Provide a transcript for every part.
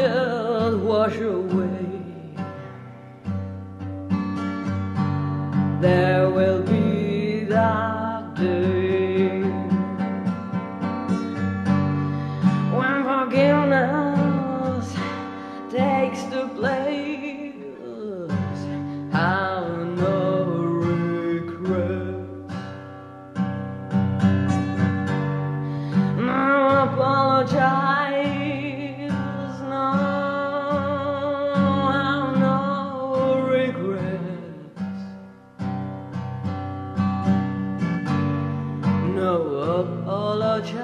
does wash away. There will be that day when forgiveness takes the place. There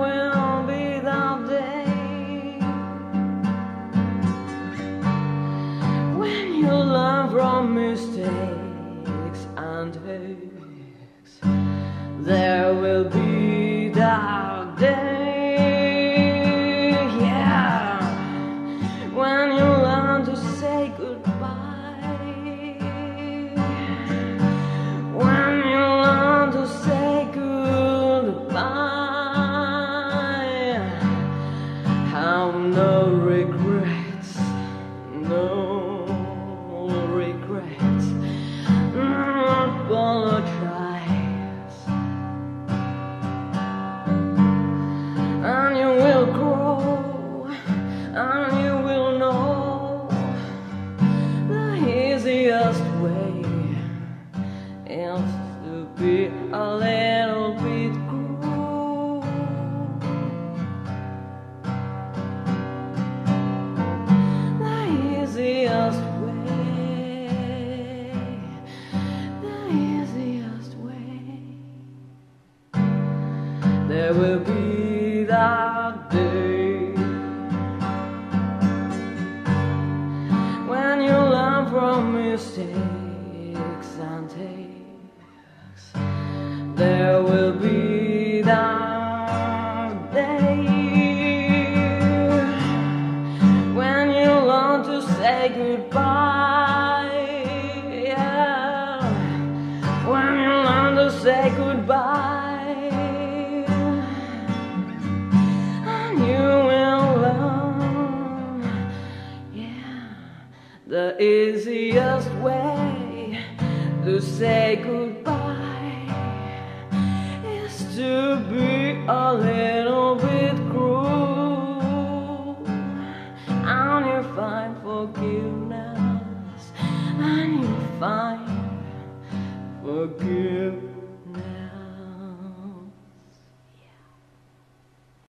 will be that day when you learn from mistakes and takes. There will be that day, yeah, when you learn to say goodbye. Bye. There will be that day when you learn from mistakes and takes. There will be the easiest way to say goodbye is to be a little bit cruel. And you find forgiveness, and you find forgiveness.